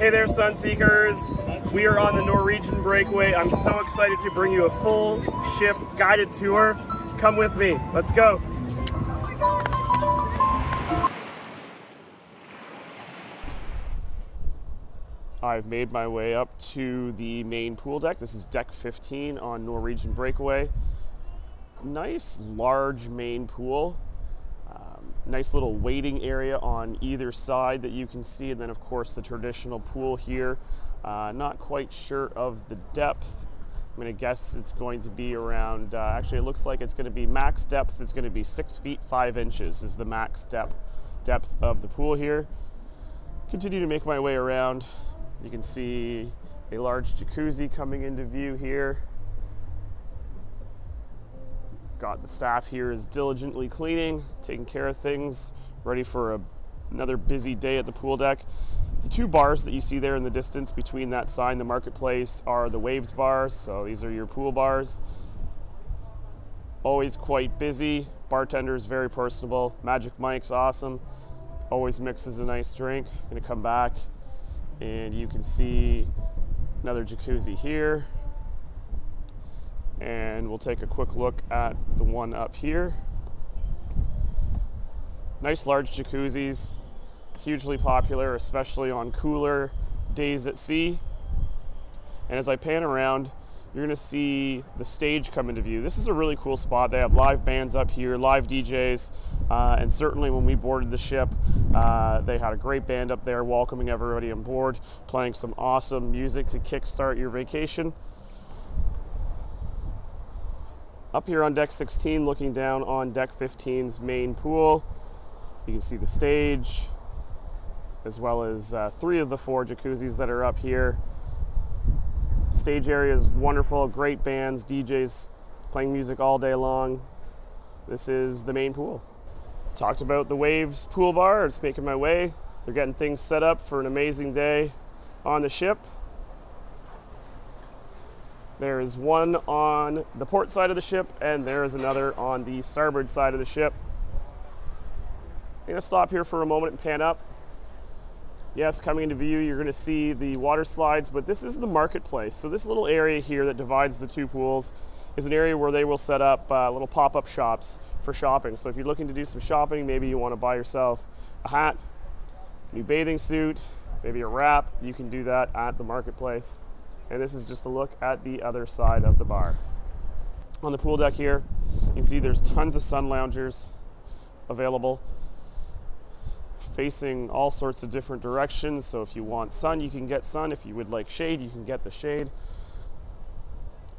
Hey there, Sunseekers. We are on the Norwegian Breakaway. I'm so excited to bring you a full ship guided tour. Come with me. Let's go. I've made my way up to the main pool deck. This is deck 15 on Norwegian Breakaway. Nice large main pool. Nice little waiting area on either side that you can see. And then of course the traditional pool here. Uh, not quite sure of the depth. I'm gonna guess it's going to be around, uh, actually it looks like it's gonna be max depth. It's gonna be six feet, five inches is the max depth, depth of the pool here. Continue to make my way around. You can see a large jacuzzi coming into view here. Got the staff here is diligently cleaning, taking care of things, ready for a, another busy day at the pool deck. The two bars that you see there in the distance between that sign, the marketplace, are the waves bars. So these are your pool bars. Always quite busy. Bartender's very personable. Magic Mike's awesome. Always mixes a nice drink. Gonna come back and you can see another jacuzzi here. And we'll take a quick look at the one up here. Nice large jacuzzis, hugely popular, especially on cooler days at sea. And as I pan around, you're gonna see the stage come into view. This is a really cool spot. They have live bands up here, live DJs, uh, and certainly when we boarded the ship, uh, they had a great band up there welcoming everybody on board, playing some awesome music to kickstart your vacation. Up here on deck 16, looking down on deck 15's main pool, you can see the stage, as well as uh, three of the four jacuzzis that are up here. Stage area is wonderful, great bands, DJs playing music all day long. This is the main pool. Talked about the Waves pool bar, it's making my way. They're getting things set up for an amazing day on the ship. There is one on the port side of the ship, and there is another on the starboard side of the ship. I'm gonna stop here for a moment and pan up. Yes, coming into view, you're gonna see the water slides, but this is the marketplace. So this little area here that divides the two pools is an area where they will set up uh, little pop-up shops for shopping. So if you're looking to do some shopping, maybe you wanna buy yourself a hat, new bathing suit, maybe a wrap, you can do that at the marketplace. And this is just a look at the other side of the bar. On the pool deck here, you can see there's tons of sun loungers available facing all sorts of different directions. So if you want sun, you can get sun. If you would like shade, you can get the shade.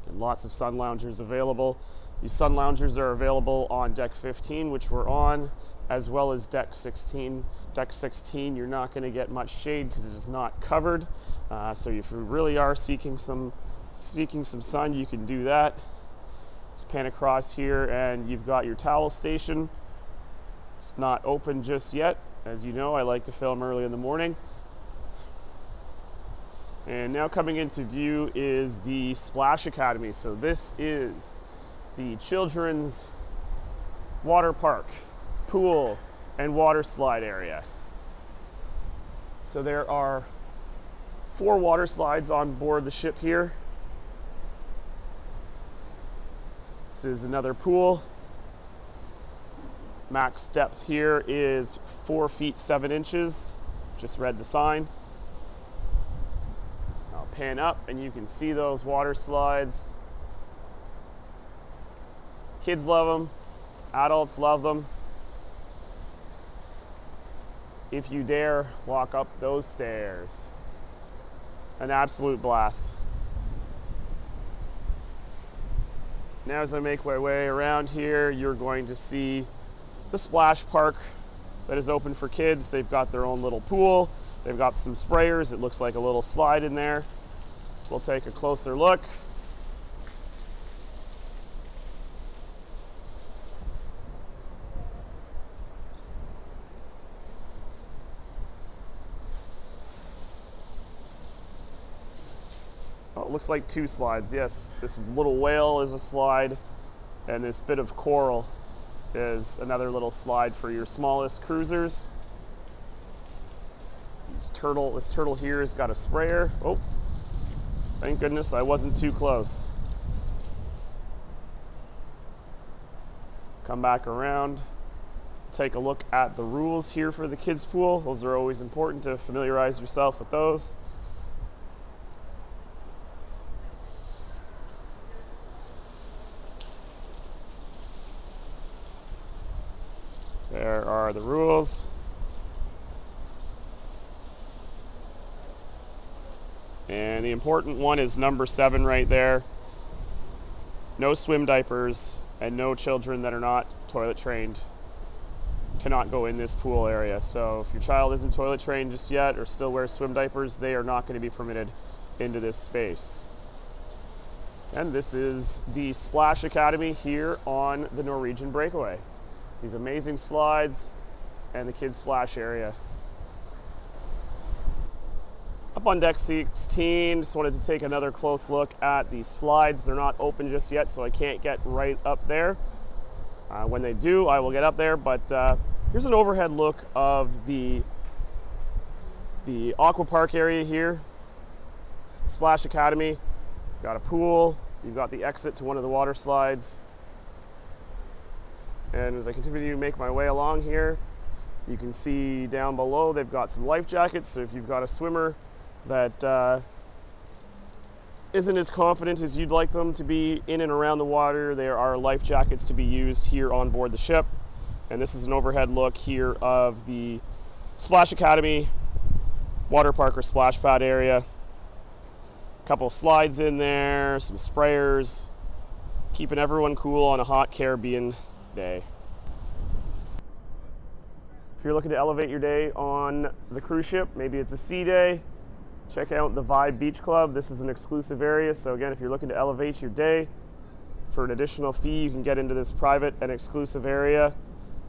And lots of sun loungers available. These sun loungers are available on deck 15, which we're on, as well as deck 16. Deck 16, you're not going to get much shade because it is not covered. Uh, so if you really are seeking some seeking some sun, you can do that. Just pan across here, and you've got your towel station. It's not open just yet, as you know, I like to film early in the morning. And now coming into view is the Splash Academy. So this is the children's water park, pool, and water slide area. So there are four water slides on board the ship here. This is another pool Max depth here is four feet seven inches. Just read the sign. I'll pan up and you can see those water slides. Kids love them, adults love them. If you dare walk up those stairs, an absolute blast. Now as I make my way around here, you're going to see the splash park that is open for kids. They've got their own little pool. They've got some sprayers. It looks like a little slide in there. We'll take a closer look. Looks like two slides. Yes, this little whale is a slide and this bit of coral is another little slide for your smallest cruisers. This turtle, this turtle here has got a sprayer. Oh, thank goodness I wasn't too close. Come back around, take a look at the rules here for the kids pool. Those are always important to familiarize yourself with those. There are the rules. And the important one is number seven right there. No swim diapers and no children that are not toilet trained cannot go in this pool area. So if your child isn't toilet trained just yet or still wears swim diapers, they are not going to be permitted into this space. And this is the Splash Academy here on the Norwegian Breakaway. These amazing slides and the kids splash area. Up on deck 16, just wanted to take another close look at the slides. They're not open just yet, so I can't get right up there. Uh, when they do, I will get up there, but uh, here's an overhead look of the, the Aqua Park area here. Splash Academy, got a pool, you've got the exit to one of the water slides. And as I continue to make my way along here, you can see down below they've got some life jackets. So if you've got a swimmer that uh, not as confident as you'd like them to be in and around the water, there are life jackets to be used here on board the ship. And this is an overhead look here of the Splash Academy water park or splash pad area. A couple slides in there, some sprayers, keeping everyone cool on a hot Caribbean day. If you're looking to elevate your day on the cruise ship, maybe it's a sea day, check out the Vibe Beach Club. This is an exclusive area, so again, if you're looking to elevate your day, for an additional fee, you can get into this private and exclusive area.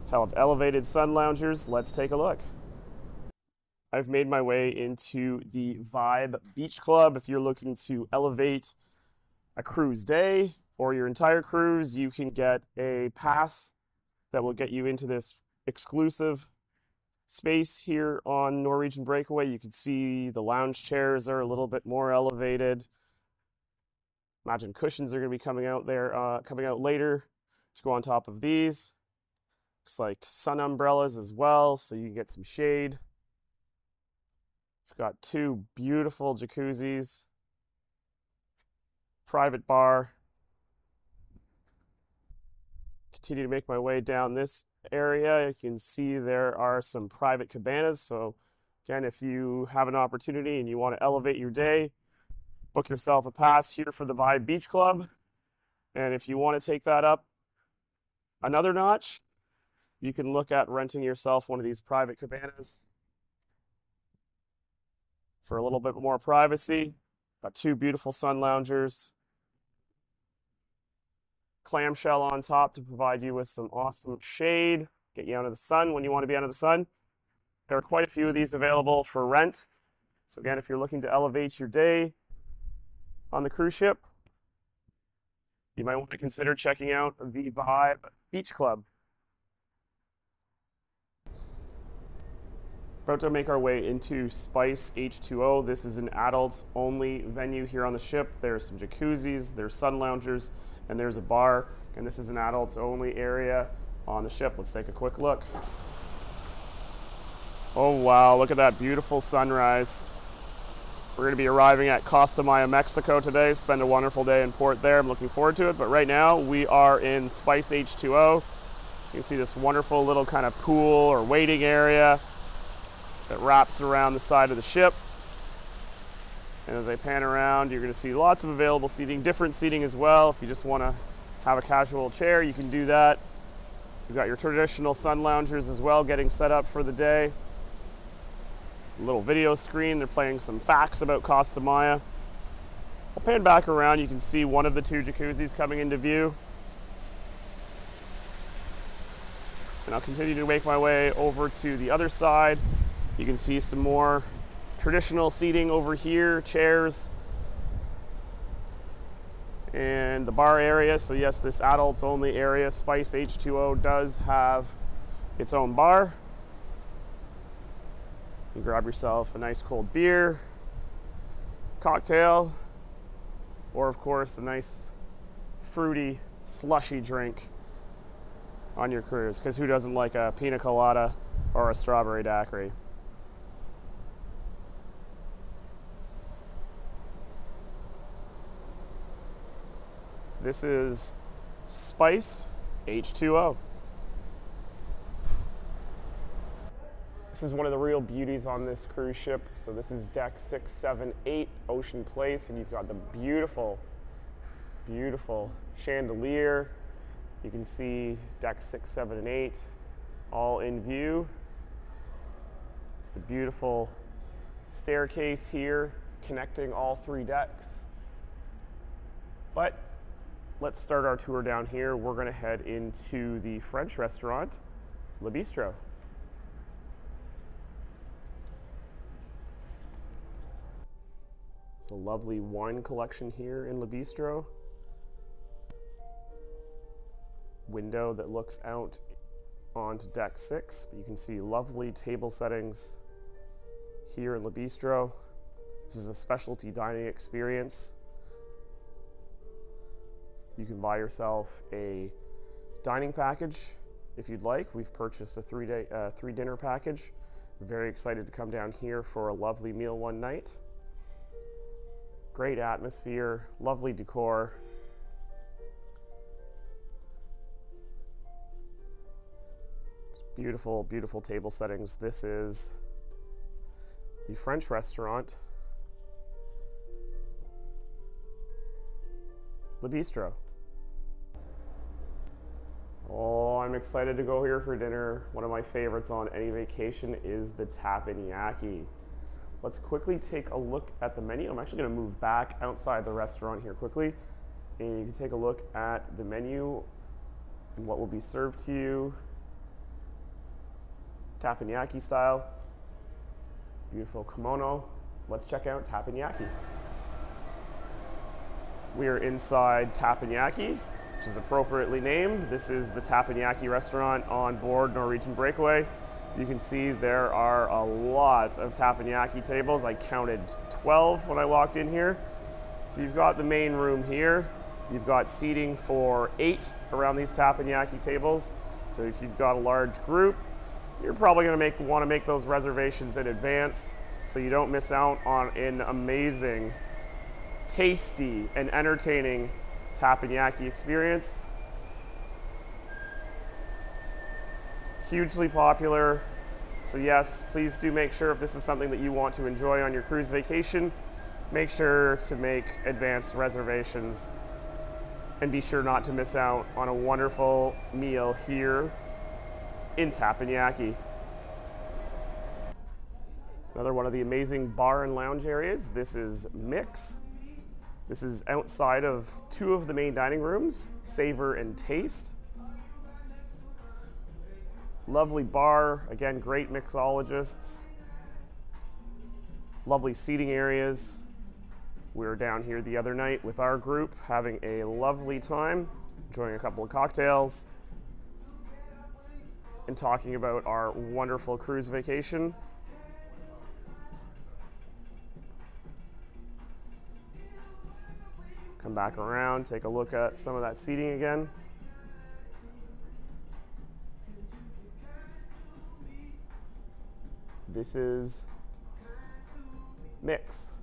Have elevated sun loungers. Let's take a look. I've made my way into the Vibe Beach Club. If you're looking to elevate a cruise day, or your entire cruise, you can get a pass that will get you into this exclusive space here on Norwegian Breakaway. You can see the lounge chairs are a little bit more elevated. Imagine cushions are going to be coming out there, uh, coming out later to go on top of these. Looks like sun umbrellas as well, so you can get some shade. We've got two beautiful jacuzzis, private bar, continue to make my way down this area, you can see there are some private cabanas. So again, if you have an opportunity and you want to elevate your day, book yourself a pass here for the Vibe Beach Club. And if you want to take that up another notch, you can look at renting yourself one of these private cabanas for a little bit more privacy. Got two beautiful sun loungers clamshell on top to provide you with some awesome shade, get you out of the sun when you want to be out of the sun. There are quite a few of these available for rent. So again, if you're looking to elevate your day on the cruise ship, you might want to consider checking out the Vibe Beach Club. About to make our way into Spice H2O. This is an adults only venue here on the ship. There's some jacuzzis, there's sun loungers, and there's a bar. And this is an adults only area on the ship. Let's take a quick look. Oh wow, look at that beautiful sunrise. We're going to be arriving at Costa Maya, Mexico today. Spend a wonderful day in port there. I'm looking forward to it. But right now we are in Spice H2O. You can see this wonderful little kind of pool or waiting area that wraps around the side of the ship. And as I pan around, you're gonna see lots of available seating, different seating as well. If you just wanna have a casual chair, you can do that. You've got your traditional sun loungers as well, getting set up for the day. A little video screen, they're playing some facts about Costa Maya. I'll pan back around, you can see one of the two jacuzzis coming into view. And I'll continue to make my way over to the other side. You can see some more traditional seating over here, chairs, and the bar area. So yes, this adults only area, Spice H2O does have its own bar. You grab yourself a nice cold beer, cocktail, or of course a nice fruity slushy drink on your cruise because who doesn't like a pina colada or a strawberry daiquiri? This is Spice H2O. This is one of the real beauties on this cruise ship. So this is deck six, seven, eight, Ocean Place, and you've got the beautiful, beautiful chandelier. You can see deck six, seven, and eight all in view. Just a beautiful staircase here connecting all three decks. But let's start our tour down here. We're gonna head into the French restaurant, Le Bistro. It's a lovely wine collection here in Le Bistro. Window that looks out onto deck six. You can see lovely table settings here in Le Bistro. This is a specialty dining experience. You can buy yourself a dining package if you'd like. We've purchased a three day, uh, three dinner package. Very excited to come down here for a lovely meal one night. Great atmosphere, lovely decor. beautiful, beautiful table settings. This is the French restaurant, Le Bistro. Oh, I'm excited to go here for dinner. One of my favorites on any vacation is the teppanyaki. Let's quickly take a look at the menu. I'm actually gonna move back outside the restaurant here quickly and you can take a look at the menu and what will be served to you. Teppanyaki style. Beautiful kimono. Let's check out teppanyaki. We are inside Teppanyaki, which is appropriately named. This is the Teppanyaki restaurant on board Norwegian Breakaway. You can see there are a lot of teppanyaki tables. I counted 12 when I walked in here. So you've got the main room here. You've got seating for eight around these teppanyaki tables. So if you've got a large group, you're probably gonna make, wanna make those reservations in advance so you don't miss out on an amazing tasty and entertaining teppanyaki experience. Hugely popular. So yes, please do make sure if this is something that you want to enjoy on your cruise vacation, make sure to make advanced reservations and be sure not to miss out on a wonderful meal here in Teppanyaki. Another one of the amazing bar and lounge areas. This is Mix. This is outside of two of the main dining rooms, Savor and Taste. Lovely bar, again, great mixologists. Lovely seating areas. We were down here the other night with our group having a lovely time, enjoying a couple of cocktails, and talking about our wonderful cruise vacation. Come back around, take a look at some of that seating again. This is Mix.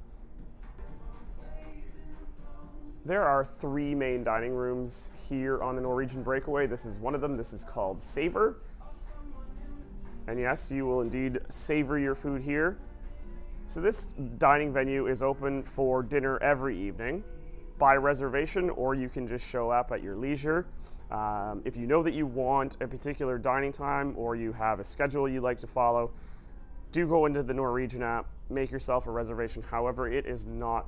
There are three main dining rooms here on the Norwegian Breakaway. This is one of them. This is called Savor. And yes, you will indeed savor your food here. So this dining venue is open for dinner every evening by reservation or you can just show up at your leisure. Um, if you know that you want a particular dining time or you have a schedule you like to follow, do go into the Norwegian app, make yourself a reservation. However, it is not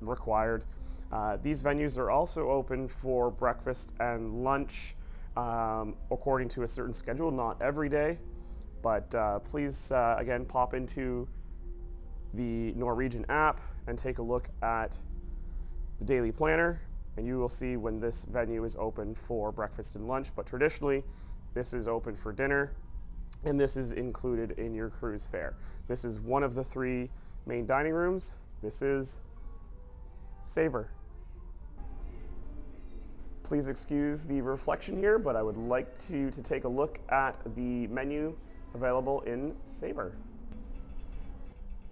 required. Uh, these venues are also open for breakfast and lunch um, according to a certain schedule, not every day. But uh, please, uh, again, pop into the Norwegian app and take a look at the daily planner and you will see when this venue is open for breakfast and lunch. But traditionally, this is open for dinner. and this is included in your cruise fare. This is one of the three main dining rooms. This is Savor. Please excuse the reflection here, but I would like to, to take a look at the menu available in Savor.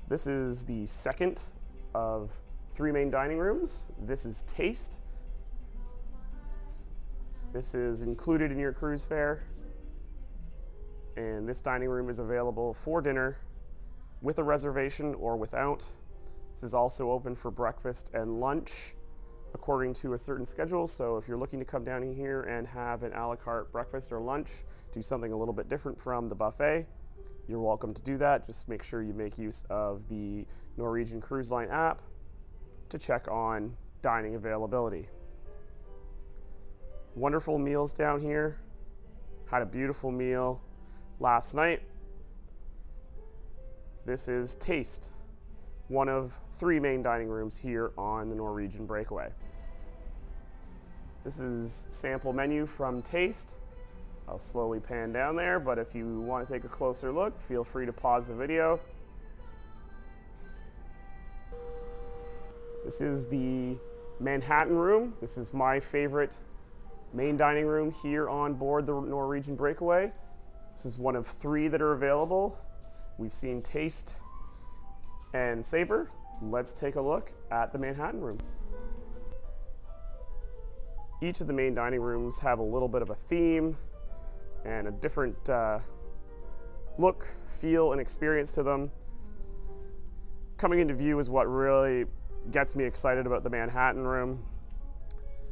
This is the second of three main dining rooms. This is Taste. This is included in your cruise fare. And this dining room is available for dinner with a reservation or without. This is also open for breakfast and lunch according to a certain schedule. So if you're looking to come down here and have an a la carte breakfast or lunch, do something a little bit different from the buffet, you're welcome to do that. Just make sure you make use of the Norwegian Cruise Line app to check on dining availability. Wonderful meals down here. Had a beautiful meal last night. This is Taste one of three main dining rooms here on the Norwegian Breakaway. This is sample menu from Taste. I'll slowly pan down there, but if you want to take a closer look, feel free to pause the video. This is the Manhattan room. This is my favorite main dining room here on board the Norwegian Breakaway. This is one of three that are available. We've seen Taste and Savor, let's take a look at the Manhattan room. Each of the main dining rooms have a little bit of a theme and a different uh, look, feel, and experience to them. Coming into view is what really gets me excited about the Manhattan room.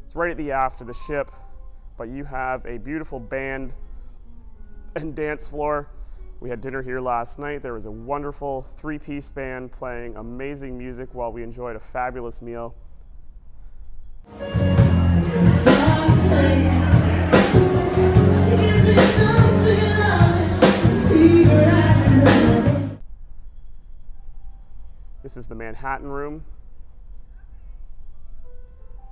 It's right at the aft of the ship, but you have a beautiful band and dance floor we had dinner here last night. There was a wonderful three piece band playing amazing music while we enjoyed a fabulous meal. This is the Manhattan room.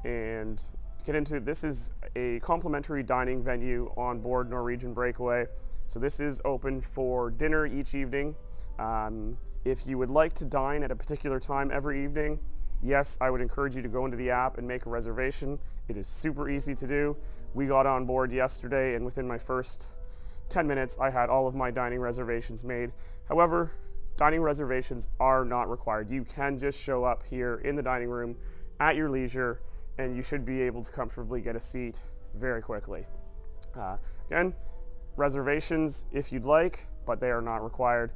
And get into this is a complimentary dining venue on board Norwegian Breakaway. So this is open for dinner each evening. Um, if you would like to dine at a particular time every evening, yes, I would encourage you to go into the app and make a reservation. It is super easy to do. We got on board yesterday and within my first 10 minutes, I had all of my dining reservations made. However, dining reservations are not required. You can just show up here in the dining room at your leisure and you should be able to comfortably get a seat very quickly. Uh, again, reservations if you'd like, but they are not required.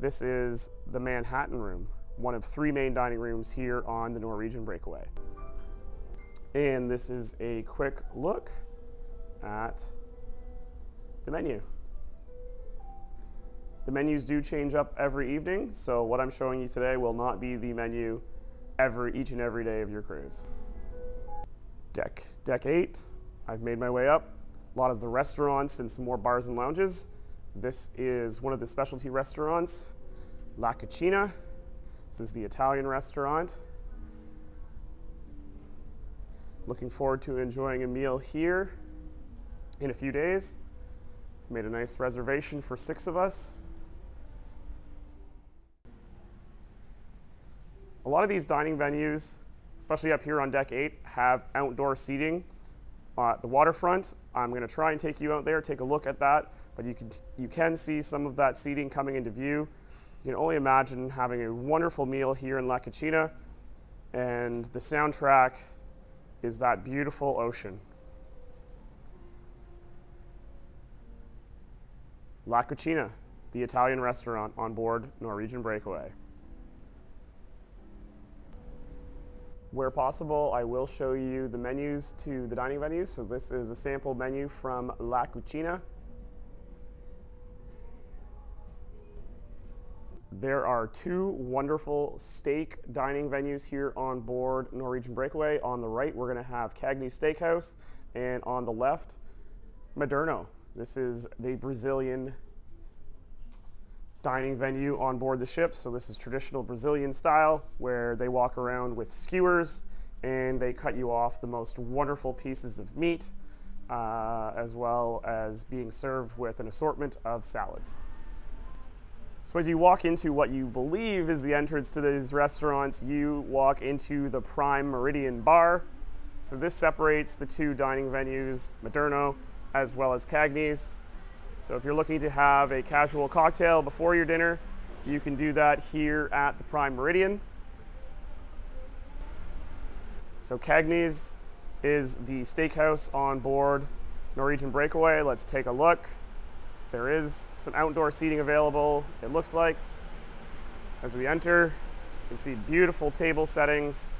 This is the Manhattan Room, one of three main dining rooms here on the Norwegian Breakaway. And this is a quick look at the menu. The menus do change up every evening, so what I'm showing you today will not be the menu every each and every day of your cruise. Deck, deck eight, I've made my way up a lot of the restaurants and some more bars and lounges. This is one of the specialty restaurants, La Cucina. This is the Italian restaurant. Looking forward to enjoying a meal here in a few days. Made a nice reservation for six of us. A lot of these dining venues, especially up here on deck eight, have outdoor seating uh, the waterfront. I'm going to try and take you out there, take a look at that, but you can, you can see some of that seating coming into view. You can only imagine having a wonderful meal here in La Cucina, and the soundtrack is that beautiful ocean. La Cucina, the Italian restaurant on board Norwegian Breakaway. Where possible, I will show you the menus to the dining venues. So this is a sample menu from La Cucina. There are two wonderful steak dining venues here on board Norwegian Breakaway. On the right, we're gonna have Cagney Steakhouse, and on the left, Moderno. This is the Brazilian dining venue on board the ship. So this is traditional Brazilian style where they walk around with skewers and they cut you off the most wonderful pieces of meat uh, as well as being served with an assortment of salads. So as you walk into what you believe is the entrance to these restaurants, you walk into the Prime Meridian Bar. So this separates the two dining venues, Moderno as well as Cagney's. So if you're looking to have a casual cocktail before your dinner, you can do that here at the Prime Meridian. So Cagney's is the steakhouse on board Norwegian Breakaway. Let's take a look. There is some outdoor seating available, it looks like. As we enter, you can see beautiful table settings.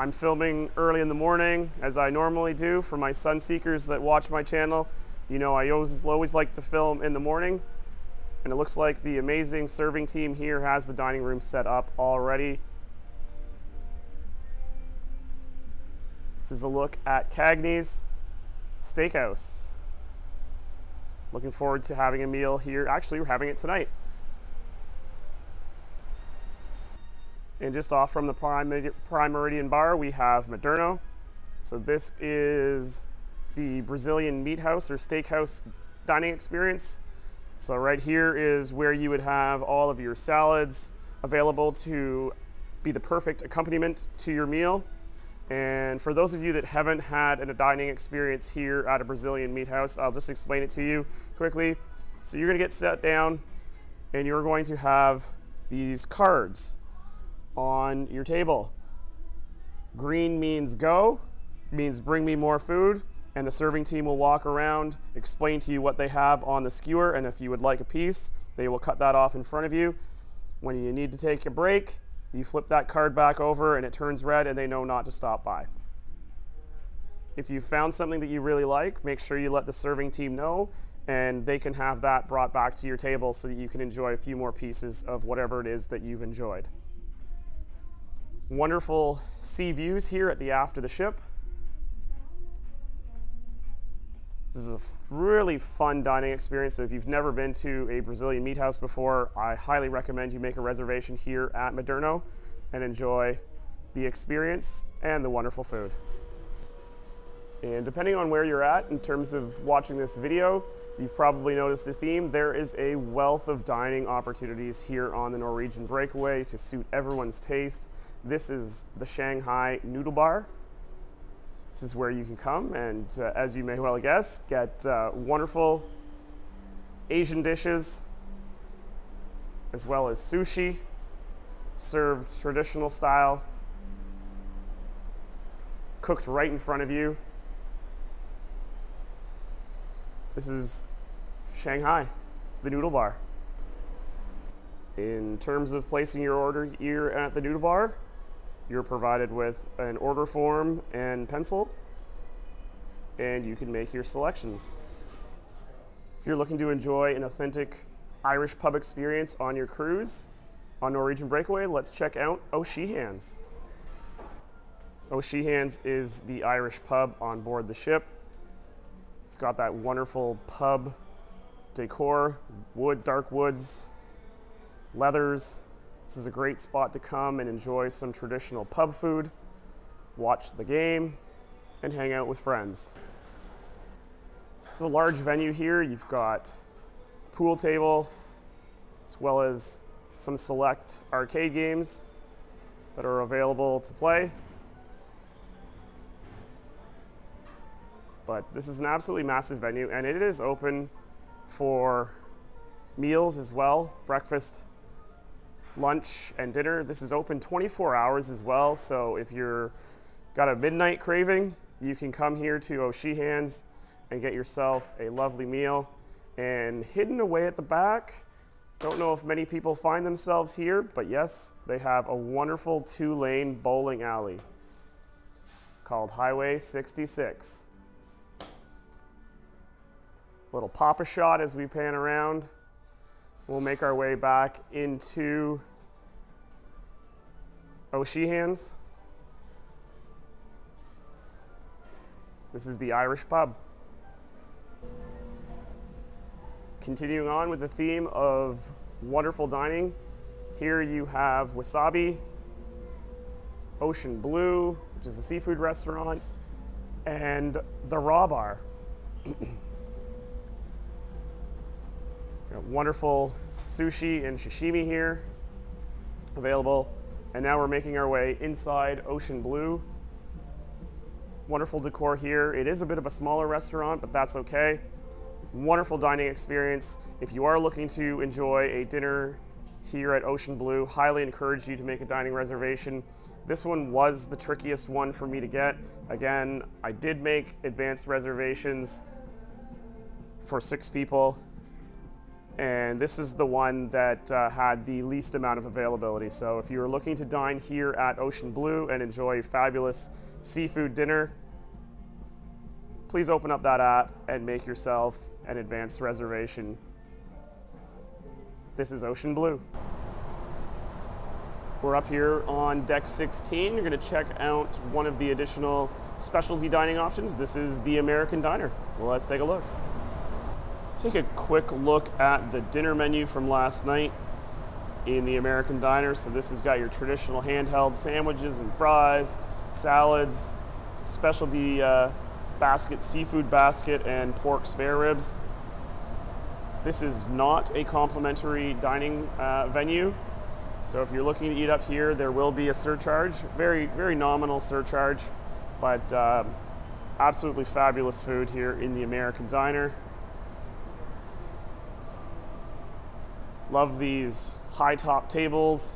I'm filming early in the morning, as I normally do for my sun seekers that watch my channel. You know, I always, always like to film in the morning. And it looks like the amazing serving team here has the dining room set up already. This is a look at Cagney's Steakhouse. Looking forward to having a meal here. Actually, we're having it tonight. And just off from the Prime, Meridian Bar, we have Moderno. So this is the Brazilian meat house or steakhouse dining experience. So right here is where you would have all of your salads available to be the perfect accompaniment to your meal. And for those of you that haven't had a dining experience here at a Brazilian meat house, I'll just explain it to you quickly. So you're gonna get set down and you're going to have these cards on your table. Green means go, means bring me more food, and the serving team will walk around, explain to you what they have on the skewer, and if you would like a piece, they will cut that off in front of you. When you need to take a break, you flip that card back over and it turns red and they know not to stop by. If you found something that you really like, make sure you let the serving team know and they can have that brought back to your table so that you can enjoy a few more pieces of whatever it is that you've enjoyed. Wonderful sea views here at the aft of the ship. This is a really fun dining experience. So if you've never been to a Brazilian meat house before, I highly recommend you make a reservation here at Moderno and enjoy the experience and the wonderful food. And depending on where you're at in terms of watching this video, you've probably noticed a theme. There is a wealth of dining opportunities here on the Norwegian Breakaway to suit everyone's taste. This is the Shanghai Noodle Bar. This is where you can come and, uh, as you may well guess, get uh, wonderful Asian dishes as well as sushi served traditional style, cooked right in front of you. This is Shanghai, the noodle bar. In terms of placing your order here at the noodle bar, you're provided with an order form and pencil, and you can make your selections. If you're looking to enjoy an authentic Irish pub experience on your cruise on Norwegian Breakaway, let's check out O'Sheehan's. O'Sheehan's is the Irish pub on board the ship. It's got that wonderful pub decor, wood, dark woods, leathers, this is a great spot to come and enjoy some traditional pub food, watch the game, and hang out with friends. It's a large venue here. You've got pool table, as well as some select arcade games that are available to play. But this is an absolutely massive venue, and it is open for meals as well, breakfast, lunch and dinner. This is open 24 hours as well, so if you're got a midnight craving, you can come here to O'Sheehan's and get yourself a lovely meal. And hidden away at the back, don't know if many people find themselves here, but yes, they have a wonderful two-lane bowling alley called Highway 66. Little Pop-A-Shot as we pan around. We'll make our way back into O'Sheehan's. This is the Irish pub. Continuing on with the theme of wonderful dining, here you have Wasabi, Ocean Blue, which is a seafood restaurant, and the Raw Bar. Wonderful sushi and sashimi here available. And now we're making our way inside Ocean Blue. Wonderful decor here. It is a bit of a smaller restaurant, but that's okay. Wonderful dining experience. If you are looking to enjoy a dinner here at Ocean Blue, highly encourage you to make a dining reservation. This one was the trickiest one for me to get. Again, I did make advanced reservations for six people and this is the one that uh, had the least amount of availability. So if you are looking to dine here at Ocean Blue and enjoy fabulous seafood dinner, please open up that app and make yourself an advanced reservation. This is Ocean Blue. We're up here on deck 16. You're going to check out one of the additional specialty dining options. This is the American Diner. Well, let's take a look. Take a quick look at the dinner menu from last night in the American Diner. So this has got your traditional handheld sandwiches and fries, salads, specialty uh, basket, seafood basket, and pork spare ribs. This is not a complimentary dining uh, venue. So if you're looking to eat up here, there will be a surcharge, very, very nominal surcharge, but uh, absolutely fabulous food here in the American Diner. Love these high top tables.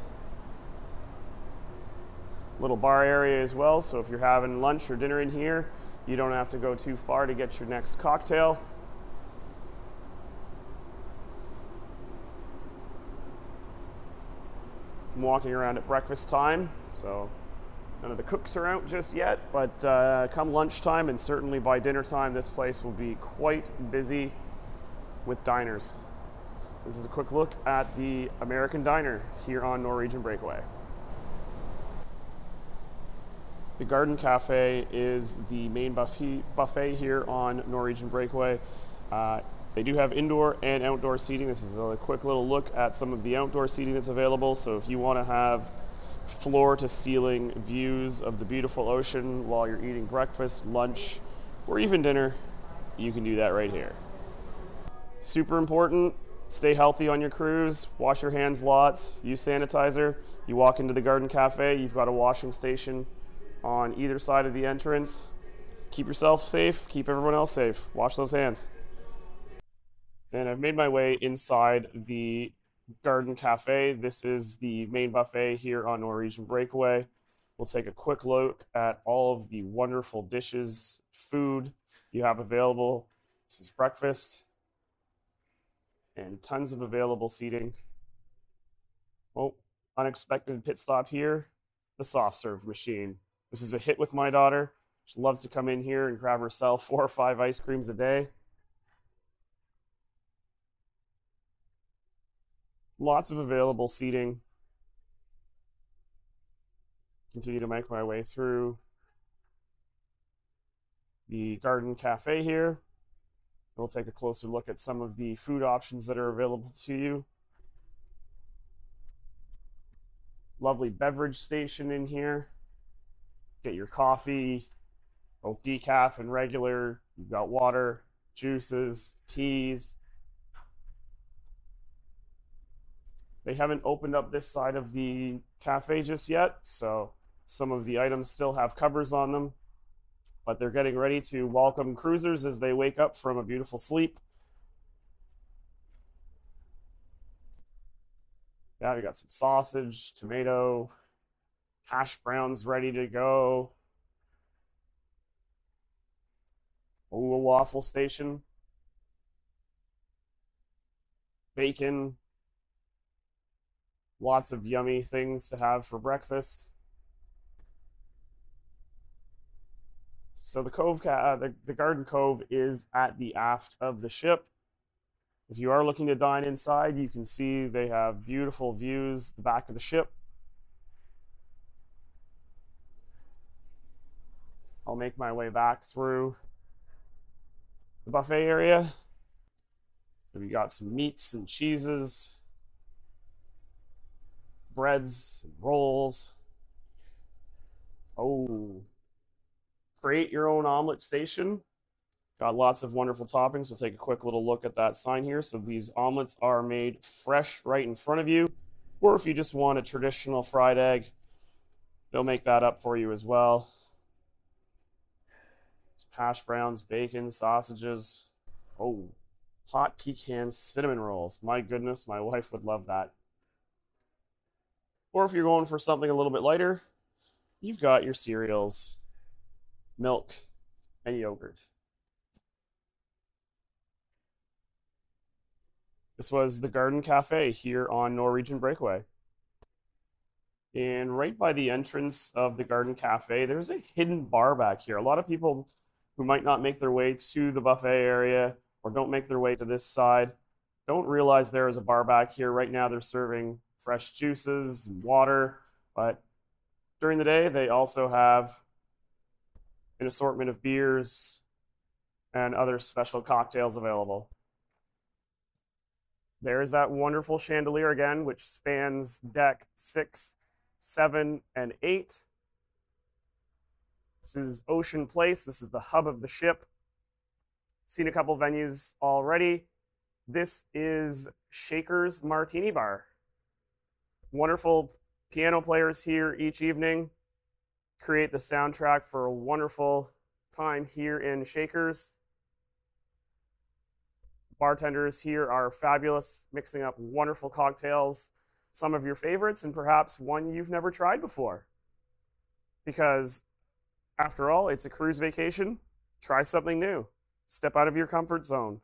Little bar area as well, so if you're having lunch or dinner in here, you don't have to go too far to get your next cocktail. I'm walking around at breakfast time, so none of the cooks are out just yet, but uh, come lunchtime and certainly by dinner time, this place will be quite busy with diners. This is a quick look at the American Diner here on Norwegian Breakaway. The Garden Cafe is the main buffet, here on Norwegian Breakaway. Uh, they do have indoor and outdoor seating. This is a quick little look at some of the outdoor seating that's available. So if you want to have floor to ceiling views of the beautiful ocean while you're eating breakfast, lunch, or even dinner, you can do that right here. Super important, Stay healthy on your cruise, wash your hands lots, use sanitizer. You walk into the Garden Cafe, you've got a washing station on either side of the entrance. Keep yourself safe, keep everyone else safe. Wash those hands. And I've made my way inside the Garden Cafe. This is the main buffet here on Norwegian Breakaway. We'll take a quick look at all of the wonderful dishes, food you have available. This is breakfast and tons of available seating. Oh, unexpected pit stop here, the soft serve machine. This is a hit with my daughter. She loves to come in here and grab herself four or five ice creams a day. Lots of available seating. Continue to make my way through the garden cafe here. We'll take a closer look at some of the food options that are available to you. Lovely beverage station in here. Get your coffee, both decaf and regular. You've got water, juices, teas. They haven't opened up this side of the cafe just yet, so some of the items still have covers on them but they're getting ready to welcome cruisers as they wake up from a beautiful sleep. Yeah, we got some sausage, tomato, hash browns ready to go. Oh, a waffle station. Bacon. Lots of yummy things to have for breakfast. So the cove, uh, the, the garden cove is at the aft of the ship. If you are looking to dine inside, you can see they have beautiful views the back of the ship. I'll make my way back through the buffet area. We got some meats and cheeses, breads and rolls. Oh, create your own omelet station. Got lots of wonderful toppings. We'll take a quick little look at that sign here. So these omelets are made fresh right in front of you. Or if you just want a traditional fried egg, they'll make that up for you as well. It's hash browns, bacon, sausages. Oh, hot pecan cinnamon rolls. My goodness, my wife would love that. Or if you're going for something a little bit lighter, you've got your cereals, milk, and yogurt. This was the Garden Cafe here on Norwegian Breakaway. And right by the entrance of the Garden Cafe, there's a hidden bar back here. A lot of people who might not make their way to the buffet area or don't make their way to this side don't realize there is a bar back here. Right now, they're serving fresh juices and water, but during the day, they also have an assortment of beers and other special cocktails available. There's that wonderful chandelier again, which spans deck six, seven, and eight. This is Ocean Place. This is the hub of the ship. Seen a couple venues already. This is Shaker's Martini Bar. Wonderful piano players here each evening create the soundtrack for a wonderful time here in Shakers bartenders here are fabulous, mixing up wonderful cocktails, some of your favorites, and perhaps one you've never tried before. Because after all, it's a cruise vacation. Try something new. Step out of your comfort zone.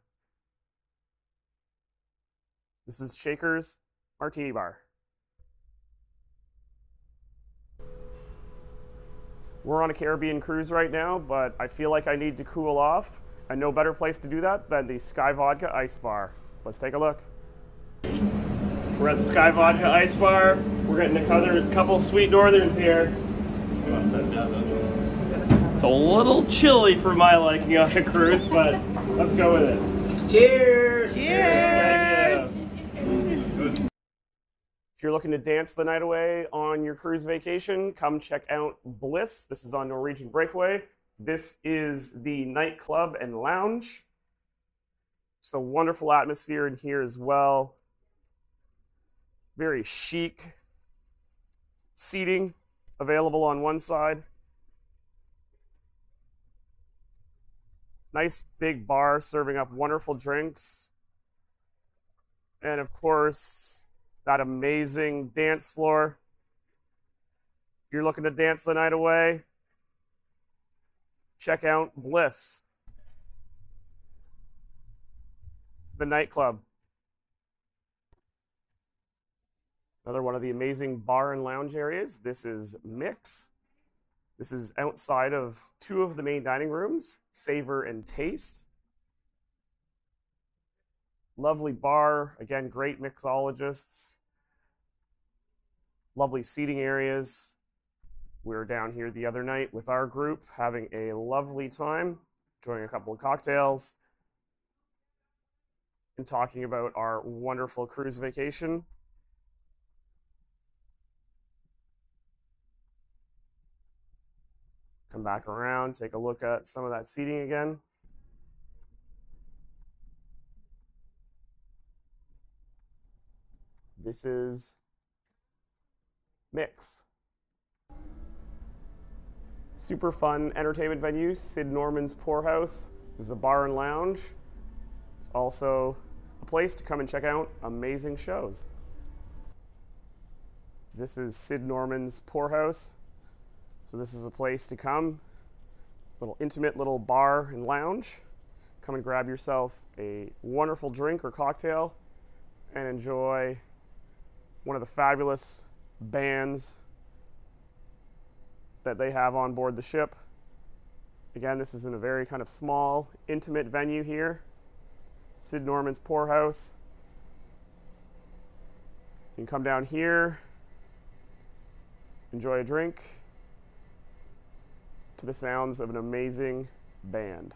This is Shaker's Martini Bar. We're on a Caribbean cruise right now, but I feel like I need to cool off. And no better place to do that than the Sky Vodka Ice Bar. Let's take a look. We're at the Sky Vodka Ice Bar. We're getting a couple sweet northerns here. It's a little chilly for my liking on a cruise, but let's go with it. Cheers! Cheers! If you're looking to dance the night away on your cruise vacation, come check out Bliss. This is on Norwegian Breakaway. This is the nightclub and lounge. Just a wonderful atmosphere in here as well. Very chic seating available on one side. Nice big bar serving up wonderful drinks. And of course, that amazing dance floor. If you're looking to dance the night away, check out Bliss, the nightclub. Another one of the amazing bar and lounge areas. This is Mix. This is outside of two of the main dining rooms, Savor and Taste. Lovely bar, again, great mixologists. Lovely seating areas. We were down here the other night with our group having a lovely time, enjoying a couple of cocktails, and talking about our wonderful cruise vacation. Come back around, take a look at some of that seating again. This is Mix super fun entertainment venue, Syd Norman's Pour House. This is a bar and lounge. It's also a place to come and check out amazing shows. This is Syd Norman's Pour House. So this is a place to come, little intimate little bar and lounge. Come and grab yourself a wonderful drink or cocktail and enjoy one of the fabulous bands that they have on board the ship. Again, this is in a very kind of small, intimate venue here. Syd Norman's Pour House. You can come down here, enjoy a drink to the sounds of an amazing band.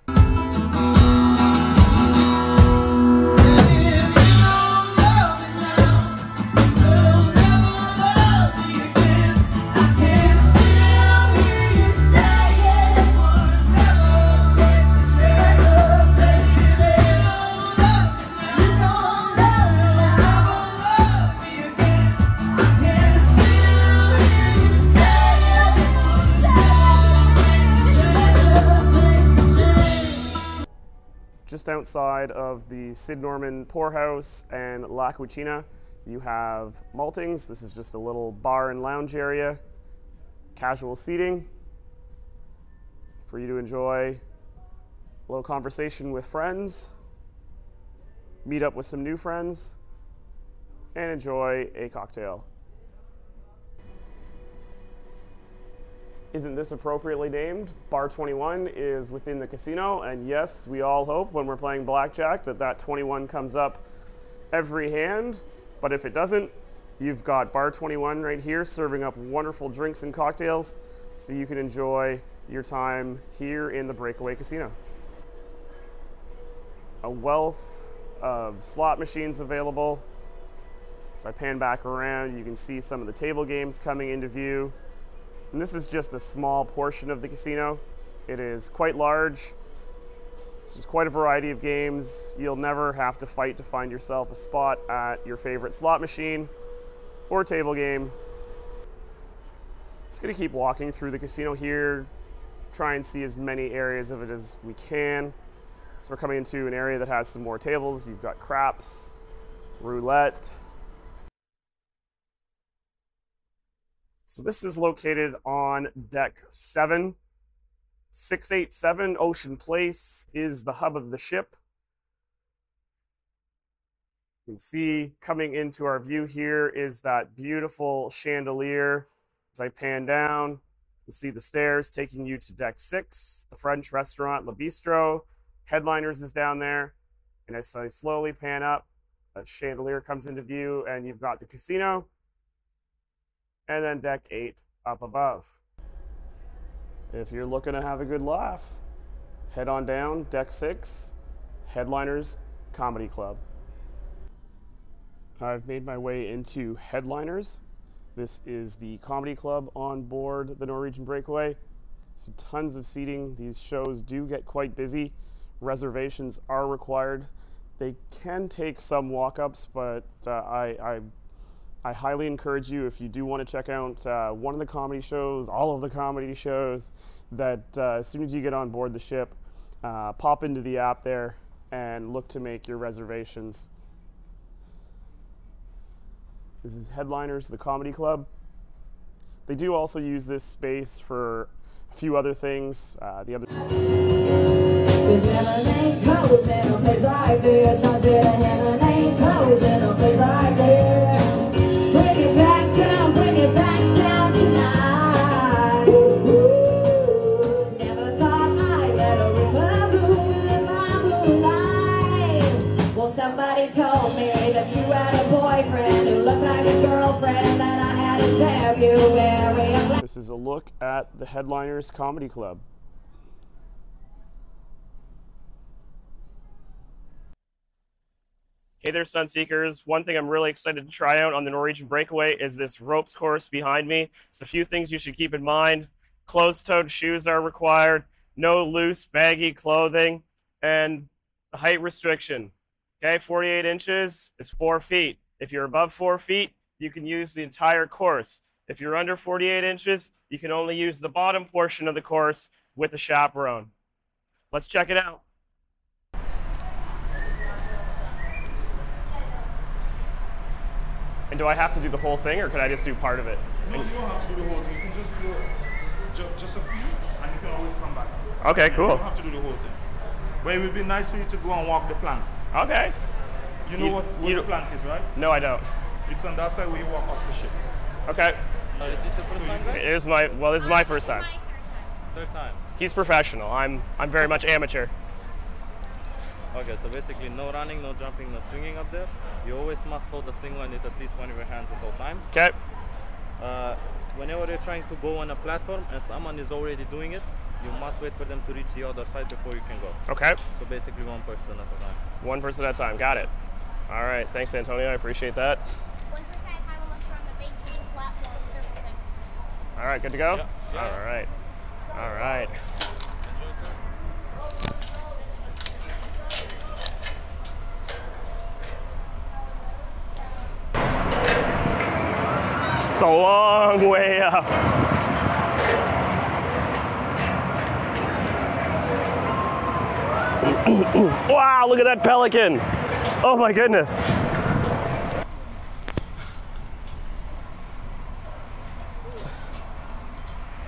Just outside of the Syd Norman Pour House and La Cucina, you have Maltings. This is just a little bar and lounge area, casual seating for you to enjoy a little conversation with friends, meet up with some new friends, and enjoy a cocktail. Isn't this appropriately named? Bar 21 is within the casino, and yes, we all hope when we're playing blackjack that that 21 comes up every hand. But if it doesn't, you've got Bar 21 right here serving up wonderful drinks and cocktails so you can enjoy your time here in the Breakaway Casino. A wealth of slot machines available. As I pan back around, you can see some of the table games coming into view. And this is just a small portion of the casino. It is quite large. So there's quite a variety of games. You'll never have to fight to find yourself a spot at your favorite slot machine or table game. Just gonna keep walking through the casino here, try and see as many areas of it as we can. So we're coming into an area that has some more tables. You've got craps, roulette, So this is located on deck seven. 687 Ocean Place is the hub of the ship. You can see coming into our view here is that beautiful chandelier. As I pan down, you see the stairs taking you to deck six, the French restaurant Le Bistro. Headliners is down there. And as I slowly pan up, a chandelier comes into view, and you've got the casino and then deck eight up above. If you're looking to have a good laugh, head on down, deck six, Headliners Comedy Club. I've made my way into Headliners. This is the comedy club on board the Norwegian Breakaway. So tons of seating. These shows do get quite busy. Reservations are required. They can take some walk-ups, but uh, I, I I highly encourage you if you do want to check out uh, one of the comedy shows, all of the comedy shows, that uh, as soon as you get on board the ship, uh, pop into the app there and look to make your reservations. This is Headliners, the comedy club. They do also use this space for a few other things. Uh, the other. Somebody told me that you had a boyfriend who looked like a girlfriend that I had in February. This is a look at the Headliners Comedy Club. Hey there, Sunseekers. One thing I'm really excited to try out on the Norwegian Breakaway is this ropes course behind me. It's a few things you should keep in mind. Closed-toed shoes are required, no loose, baggy clothing, and height restriction. Okay, 48 inches is four feet. If you're above four feet, you can use the entire course. If you're under 48 inches, you can only use the bottom portion of the course with a chaperone. Let's check it out. And do I have to do the whole thing, or can I just do part of it? No, you don't have to do the whole thing. You can just do just, just a few, and you can always come back. Okay, cool. You don't have to do the whole thing. But it would be nice for you to go and walk the plank. Okay. You know you, what, what the plank is, right? No, I don't. It's on that side where you walk off the ship. Okay. Uh, is this your first so time, guys? It is my, well, this is my first time. Third time. He's professional. I'm, I'm very much amateur. Okay, so basically no running, no jumping, no swinging up there. You always must hold the sling line with at least one of your hands at all times. Okay. Uh, whenever you're trying to go on a platform and someone is already doing it, you must wait for them to reach the other side before you can go. Okay. So basically one person at a time. One person at a time. Got it. All right. Thanks, Antonio. I appreciate that. One person at a time unless you're the big green platform. All right. Good to go? Yeah. yeah. All right. All right. It's a long way up. wow, look at that pelican. Oh my goodness.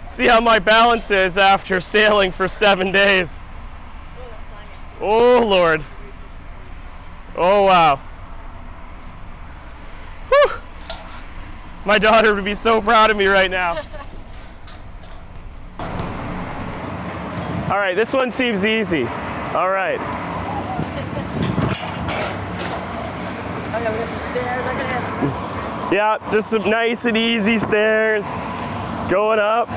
See how my balance is after sailing for seven days. Oh Lord. Oh wow. Whew. My daughter would be so proud of me right now. All right, this one seems easy. All right. Okay, we got some stairs. I can handle Yeah, just some nice and easy stairs. Going up.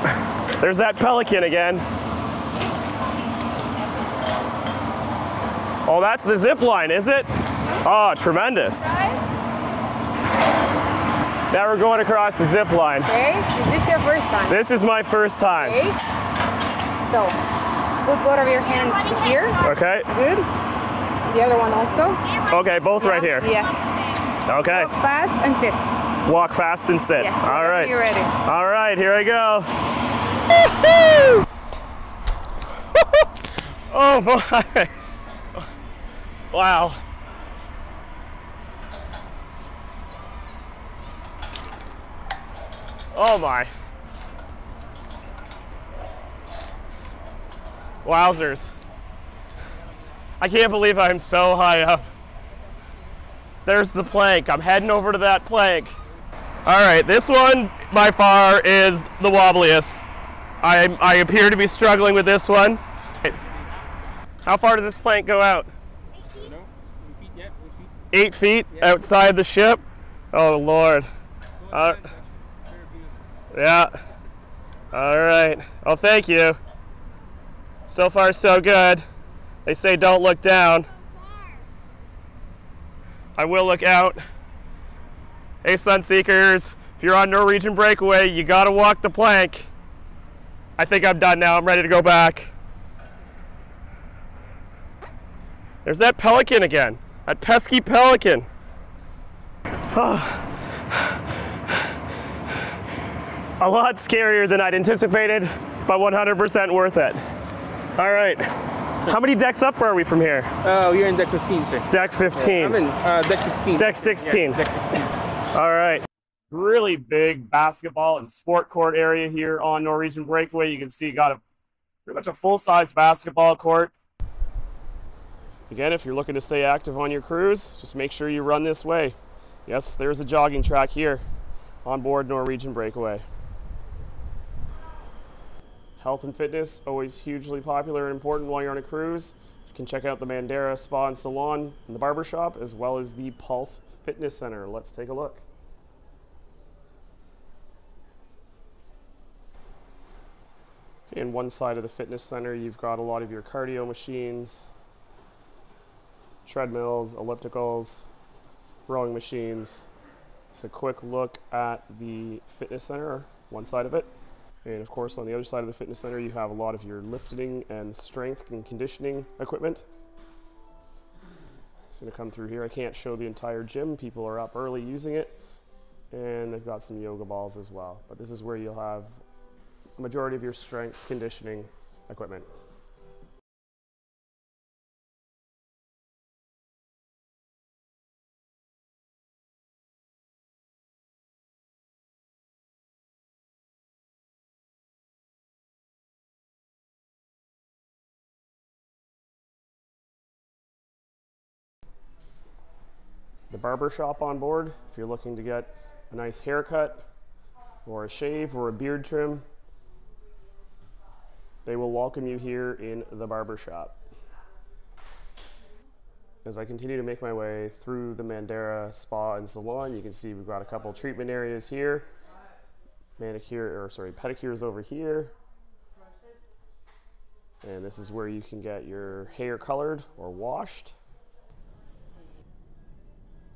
There's that pelican again. Oh, that's the zip line, is it? Oh, tremendous. Now we're going across the zip line. Okay, is this your first time? This is my first time. Okay. So, put both of your hands here. Okay. Good. The other one also. Okay, both right here. Yes. Okay. Walk fast and sit. Walk fast and sit. Yes. All right. You're ready. All right, here I go. oh boy. Wow. Oh my. Wowzers. I can't believe I'm so high up. There's the plank. I'm heading over to that plank. All right, this one by far is the wobbliest. I, I appear to be struggling with this one. How far does this plank go out? Eight feet outside the ship? Oh, Lord. Uh, yeah. All right. Oh, thank you. So far, so good. They say don't look down. I will look out. Hey, Sunseekers, if you're on Norwegian Breakaway, you gotta walk the plank. I think I'm done now. I'm ready to go back. There's that pelican again. That pesky pelican. A lot scarier than I'd anticipated, but 100% worth it. All right. How many decks up are we from here? Oh, you're in deck 15, sir. Deck 15. I'm in uh, deck 16. Deck 16. Yeah, deck 16. All right. Really big basketball and sport court area here on Norwegian Breakaway. You can see you got a pretty much a full-size basketball court. Again, if you're looking to stay active on your cruise, just make sure you run this way. Yes, there's a jogging track here on board Norwegian Breakaway. Health and fitness, always hugely popular and important while you're on a cruise. You can check out the Mandara Spa and Salon and the barber shop, as well as the Pulse Fitness Center. Let's take a look. In one side of the fitness center, you've got a lot of your cardio machines, treadmills, ellipticals, rowing machines. It's a quick look at the fitness center, one side of it. And of course, on the other side of the fitness center, you have a lot of your lifting and strength and conditioning equipment. It's to come through here. I can't show the entire gym. People are up early using it. And they've got some yoga balls as well. But this is where you'll have a majority of your strength conditioning equipment. The barber shop on board if you're looking to get a nice haircut or a shave or a beard trim. They will welcome you here in the barber shop. As I continue to make my way through the Mandara Spa and Salon, you can see we've got a couple treatment areas here. Manicure, or sorry, pedicures over here. And this is where you can get your hair colored or washed.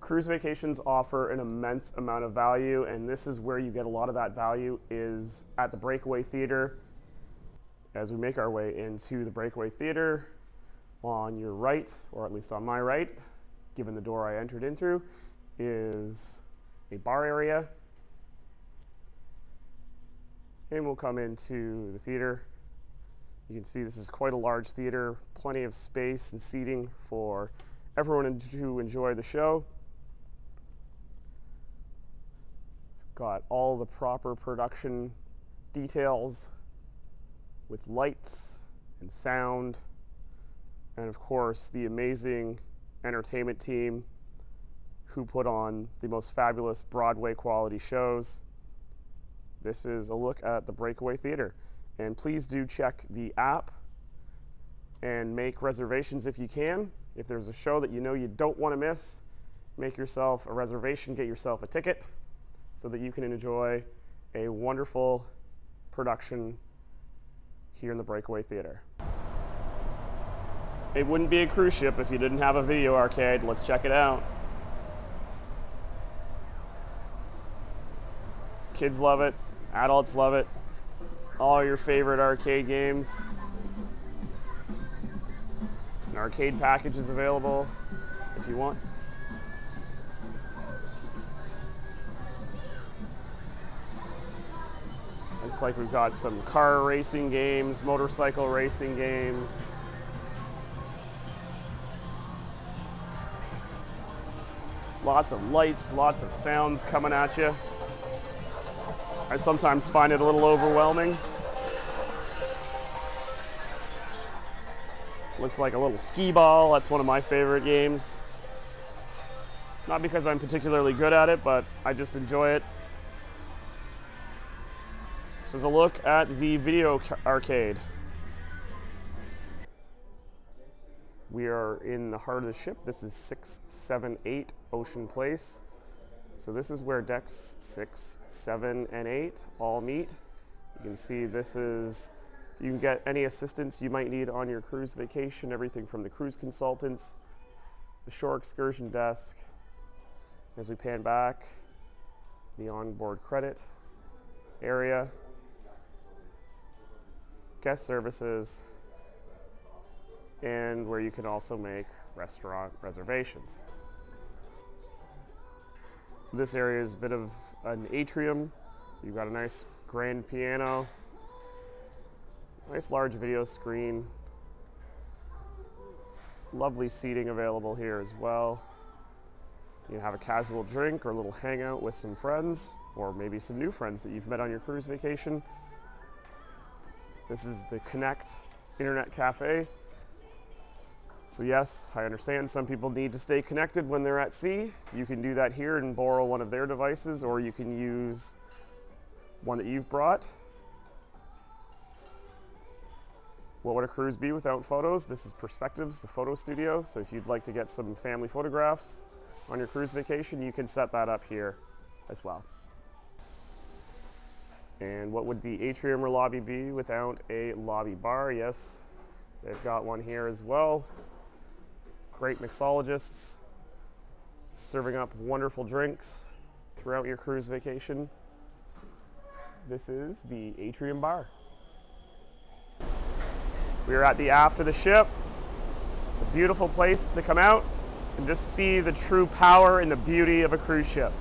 Cruise vacations offer an immense amount of value, and this is where you get a lot of that value is at the Breakaway Theater. As we make our way into the Breakaway Theater, on your right, or at least on my right, given the door I entered into, is a bar area. And we'll come into the theater. You can see this is quite a large theater, plenty of space and seating for everyone to enjoy the show. Got all the proper production details with lights and sound, and of course, the amazing entertainment team who put on the most fabulous Broadway quality shows. This is a look at the Breakaway Theater. And please do check the app and make reservations if you can. If there's a show that you know you don't want to miss, make yourself a reservation, get yourself a ticket so that you can enjoy a wonderful production here in the Breakaway Theater. It wouldn't be a cruise ship if you didn't have a video arcade. Let's check it out. Kids love it, adults love it. All your favorite arcade games. An arcade package is available if you want. Looks like we've got some car racing games, motorcycle racing games. Lots of lights, lots of sounds coming at you. I sometimes find it a little overwhelming. Looks like a little skee ball. That's one of my favorite games. Not because I'm particularly good at it, but I just enjoy it. This is a look at the video arcade. We are in the heart of the ship. This is 678 Ocean Place. So this is where decks 6, 7, and 8 all meet. You can see this is, you can get any assistance you might need on your cruise vacation, everything from the cruise consultants, the shore excursion desk. As we pan back, the onboard credit area, guest services, and where you can also make restaurant reservations. This area is a bit of an atrium. You've got a nice grand piano, nice large video screen, lovely seating available here as well. You can have a casual drink or a little hangout with some friends, or maybe some new friends that you've met on your cruise vacation. This is the Connect Internet Cafe. So yes, I understand some people need to stay connected when they're at sea. You can do that here and borrow one of their devices, or you can use one that you've brought. What would a cruise be without photos? This is Perspectives, the photo studio. So if you'd like to get some family photographs on your cruise vacation, you can set that up here as well. And what would the atrium or lobby be without a lobby bar? Yes, they've got one here as well great mixologists serving up wonderful drinks throughout your cruise vacation. This is the Atrium Bar. We are at the aft of the ship. It's a beautiful place to come out and just see the true power and the beauty of a cruise ship.